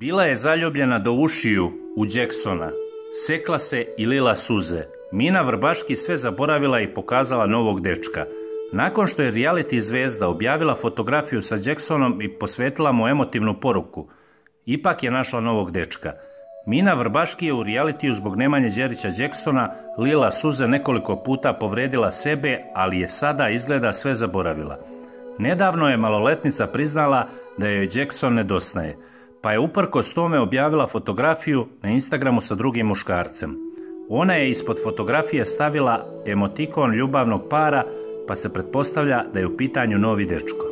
Bila je zaljubljena do ušiju u Jacksona. Sekla se i lila suze. Mina Vrbaški sve zaboravila i pokazala novog dečka. Nakon što je reality zvezda objavila fotografiju sa Jacksonom i posvetila mu emotivnu poruku, ipak je našla novog dečka. Mina Vrbaški je u realitiju zbog Nemanje Đerića Jacksona lila suze nekoliko puta povredila sebe, ali je sada izgleda sve zaboravila. Nedavno je maloletnica priznala da joj Jackson nedostaje, pa je uprkos tome objavila fotografiju na Instagramu sa drugim muškarcem. Ona je ispod fotografije stavila emotikon ljubavnog para, pa se pretpostavlja da je u pitanju novi dečko.